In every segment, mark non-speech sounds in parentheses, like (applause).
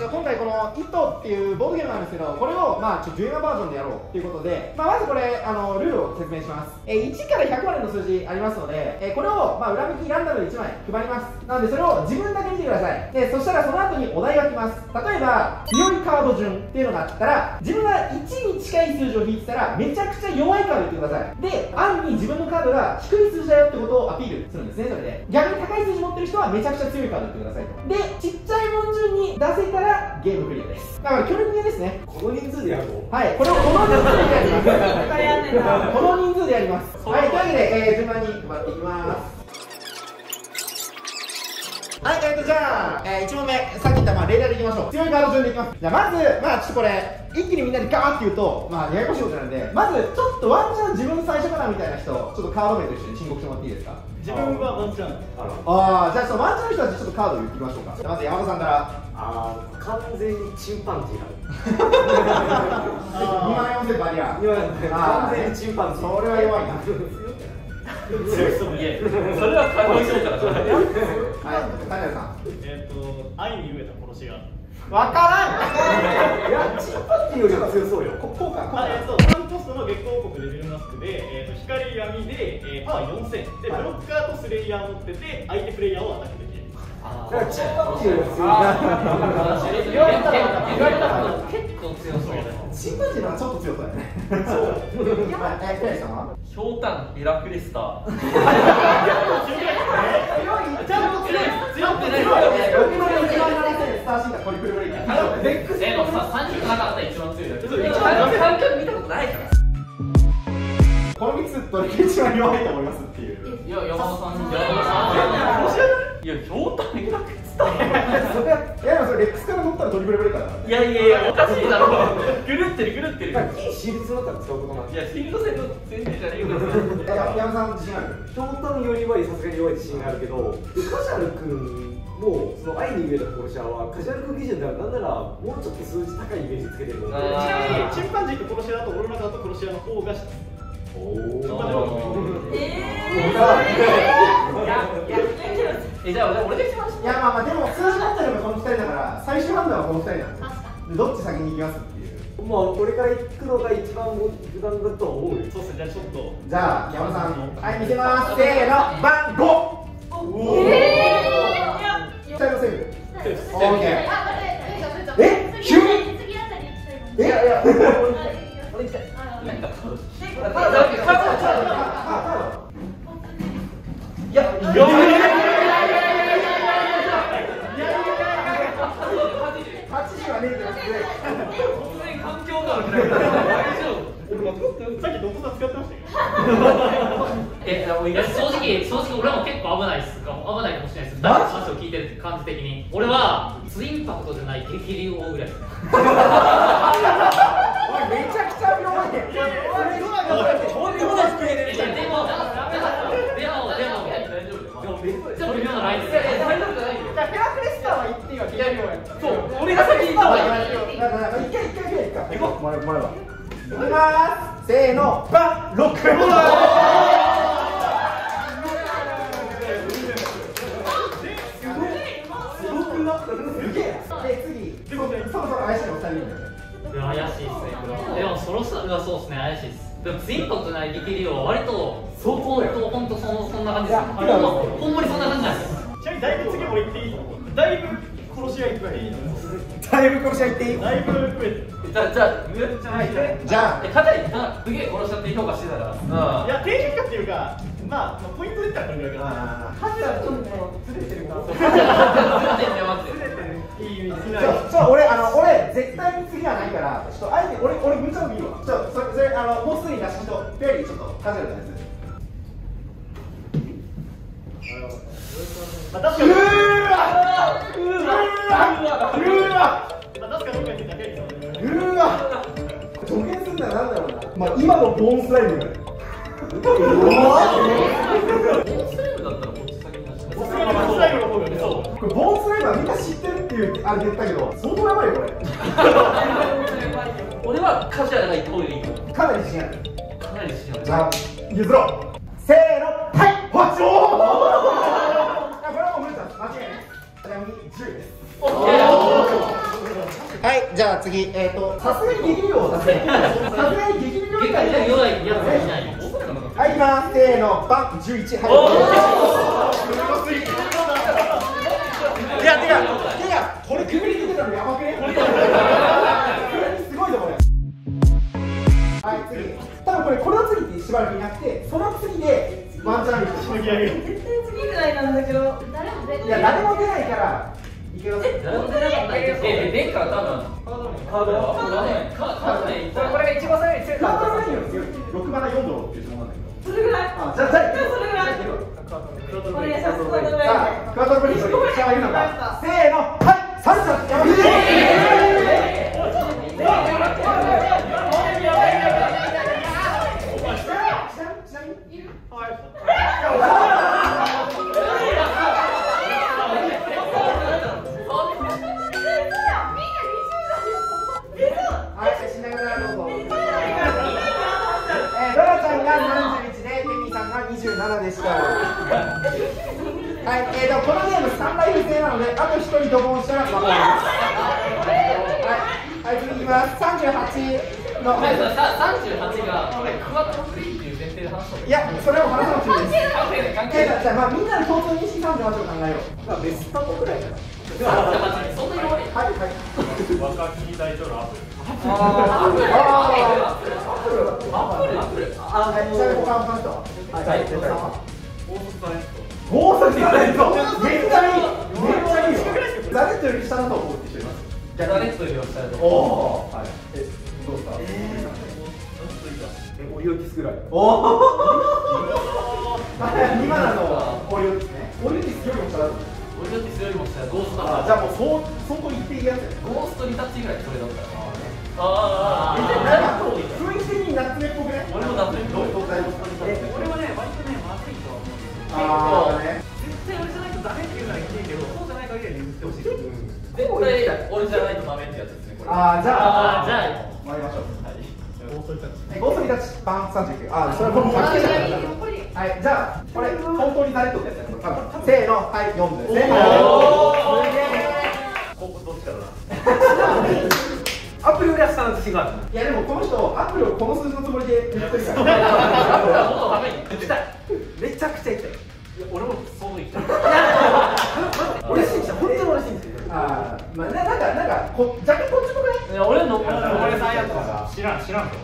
ちょっと今回の「イット!」っていうボードゲームなんですけどこれをまあちょっと10円バージョンでやろうっていうことで、まあ、まずこれあのルールを説明します、えー1から100までの数字ありますので、えーこれを、まあ、裏向きランダムで1枚配ります。なのでそれを自分だけ見てください。でそしたらその後にお題が来ます。例えば強いカード順っていうのがあったら自分が1に近い数字を引いてたらめちゃくちゃ弱いカード言ってください。で暗に自分のカードが低い数字だよってことをアピールするんですねそれで。逆に高い数字持ってる人はめちゃくちゃ強いカード言ってくださいと。でちっちゃいもん順に出せたらゲームクリアですだから協力ゲーですねこの人数でやるの？はい、これをこの人数でやります。この人数でやります。はい、というわけで、えー、順番に配っていきます。はい、えーと、じゃあ、えー、1問目、さっき言った、まあ、例題でいきましょう。強いカード順でいきます。じゃあ、まず、まあ、ちょっとこれ、一気にみんなでガーって言うと、まあ、ややこしいことなんで、まず、ちょっとワンチャン自分最初からみたいな人、ちょっとカード名と一緒に申告してもらっていいですか？自分はワンチャンあらあー、じゃあ、そのワンチャンの人たち、ちょっとカード言ってみましょうか。じゃあまず、山田さんから。あー完全にチンパンジー2万4000バリア。完全にチンパンジー。それは弱いな。強い人もいえそれは可能性から。はい、さん。えっ、と愛に飢えた殺し屋わからん。いやチンパンジーよりは強そうよ。ここうかこうかあえっ、と3コストの月光王国レベルマスクで、えー、と光闇で、えー、パワー4000でブロッカーとスレイヤー持ってて相手プレイヤーをアタックできるだからチンパンジー。よりは強い言われたら言われたら結構強そうだよチンパンジーのはちょっと強そうだよねそうはいえ谷さんはひょうたんヘラクレスターちゃんと強い強くない6万1万7000スターシータトリプルブレイクレックスえでもさ30なかったら一番強いよ一番感覚見たことないからこの3つどれが一番弱いと思いますっていういや山田さん山田さんいやひょうたんヘラクレスターそれいやでもそれレックスから取ったらトリプルブレイカーだから。いやいやいやおかしいだろ。狂ってる狂ってるまあいい私立だったら使うことなんいやフィールド戦の先生じゃねえよ山さん自信あるひょうたんよりはさすがに弱い自信があるけどでカジュアル君もその愛に飢えた殺し屋はカジュアル君基準ではなんならもうちょっと数字高いイメージつけてるのであちなみにチンパンジーと殺し屋だと俺の中だと殺し屋の方が下おじゃあ俺が一番いやまあまあでも数字持ってるのがこの2人だから最終判断はこの2人なんでどっち先に行きますっていう。まあこれから行くのが一番無難だとは思うよ。そうっすねじゃあちょっと。じゃあ山田さん。はい見せます。せーの番 5! 期待のセーブ。オーケー。え突然環境が大丈夫さっきドットが使ってましたけどえ、いや正直、正直俺も結構危ないっす。か危ないかもしれないです。話を聞いてる感じ的に。俺は、ツインパクトじゃない激流王ぐらい。めちゃくちゃ弱いねとんでもない机でいやでも、でも、でも、大丈夫ちょっと微妙なラインです。いやいや大丈夫じゃないよ。じゃあヘラクレスターは言っていいわけいやいや、そう、俺が先に言った方がいい。だから一回一回一回一回もらうもらうわい。きますせーのバンロックすげえで次そそろそろ怪しいの二人いるんだよね怪しいっすね。でも、そろそろそうっすね、怪しいっす。でも、ツインパクトじゃない激流王は割と、相当よ本当、本当そ、そんな感じです。いやほんまほんまにそんな感じなんです。ちなみにだいぶ次も言っていいだいぶ殺し屋行っていいだいぶ殺し合いっていいだいぶ増えてじゃあ、じゃあ、めっちゃないじゃあえ、かたり、なすげえ殺しちゃって評価してたら。うん。いや低評価っていうかまあ、まあ、ポイントで言ったらこれぐらいかなあカジュアルちょっとずれてるから。ずれてんだよ、マジで。いい意味でーちょちょ俺あの俺絶対に次はないからちょっとあえて俺俺ぶっちゃけいいわ。ちょそれそれあのもうすぐに出した人ペアリーちょっとカジュアルなやつまあ、確かに。うー！わうーわうーわまあ、確かに助言するならなんだろうなまあ今のボーンスライムだったらこっち先に出してさすがにボスライムの方がねこれボーンスライム。はみんな知ってるっていうあれで言ったけど相当やばいよこれ俺はカジュアルが行った方がいいかなり自信ある。かなり自信ある。じゃあ譲ろうはいじゃあ次えっ、とさすがに激流を出せさすがに激流を結果弱いやつはいないはい、いきます。せーの、バン、十一。はい。いや、てか、てか、これくぐり抜けたのやばくね。すごいぞ、これ。はい、次。多分これ、この次ってしばらくいなくて、その次で、ワンチャンある人。絶対次ぐらいなんだけど誰も出ていや、誰も出ないから。いけます？誰も出なかったけどえ出んから多分カードは？カードね。カードね。これが一番最後に強いカードの何より強い。六マナ四ドロっていう呪文なんだけど。それぐらい。あ、じゃあ、じゃあ、それぐらいい、しながらどうぞ。えー、ドラちゃんが31で、ケミーさんが27でした。はい、えー、でもこのゲーム3ライフ制なので、あと1人ドボンしたら負けます。はい、はい、次いきます。38の、はい、さ38がこれクワフリーっていう前提で話したいや、それを話さなくていいです。関係ない関え係ないー、じゃあ、まあ、みんなで共通認識38を考えよう。まあベストぐらいかな38そんな弱いはい、はい。若き大統領アップリオティスぐらいおお今の？オリオですねオリオティスよりも下だと思う俺だってそれよりも下だゴーストあじゃあもう相相当一定いいやつやゴーストリタッチぐらいそれだったらあえなんか雰囲気的に夏目っぽくね俺はね割とねまずいとは思うああね絶対俺じゃないとダメっていうのは言っていいけど。そうじゃない限りは眠ってほしい。絶対俺じゃないとダメってやつですね。これあーじゃあじゃあ参りましょう大阪さんえゴーストリタッチバン39あそれこれ関係ないはい、じゃあ、これ、本当にせーの、はい、4分ですね。お高校 (laughs) どっちかだな。ア (laughs) プリよりは下の自信があるいや、でもこの人、アプリをこの数字のつもりで言ってるから。(laughs) もっとダメに行きたいめちゃくちゃ行きたい俺もそう言ってる俺信じた本当に俺信じてるあーまあ、ななんか、なんか、こ若干こっちもね。い？や俺の俺さんやったら知らん知らんと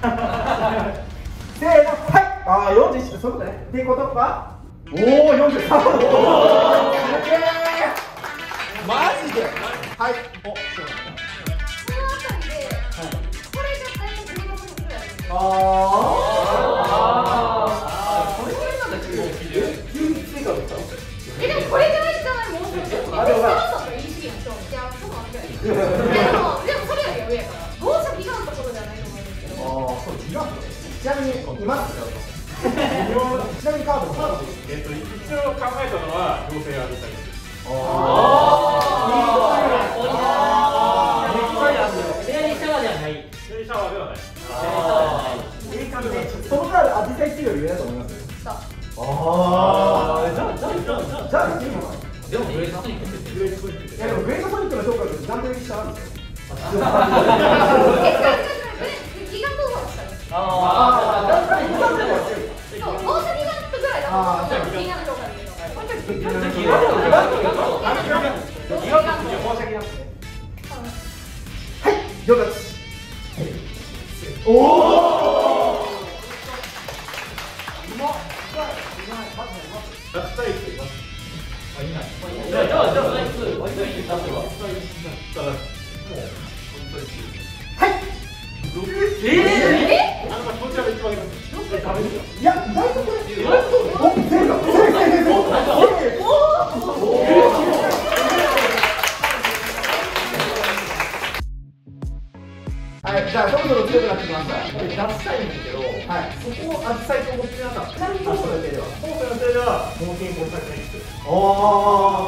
(laughs) せーの、はい。ああ、41、そういうことね。ってことは、おお、43。オッケー。マジで？はい。お、そうああーこれぐらいなんだ急に追加だったえでもこれぐらいじゃないもうちょっとあでもまあだったら言い過ぎな人いやそうなんだよでもでもそれより上かないと思うんですけあ。どあ、そう、ギガントね。ちなみに、います。ちなみにカードもカード。えっと一応考えたのは妖精アルサイですあのカード、アジサイ2より上だと思います。さああ、じゃあ、じゃあ、じゃあ、じゃあ、いいの。でもグレートソニックって言ってるいやでもグレートソニックの評価が時間より下なんですよ。えギガントオーバーしたんですあーだかう合車ギガントぐらいだと思うんですよギガントが言うのこれじゃギガントギガントギガントギガントギガント申し訳ないですね。はい、上達。おお。はい、じゃあ、そろそろ強くなってきました。出したいんだけどはい、そこをアジサイと思ってなかった。ちなみに当初のでは。当初の予定では猛禽殺したくないですおー。相